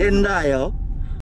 tender, yo.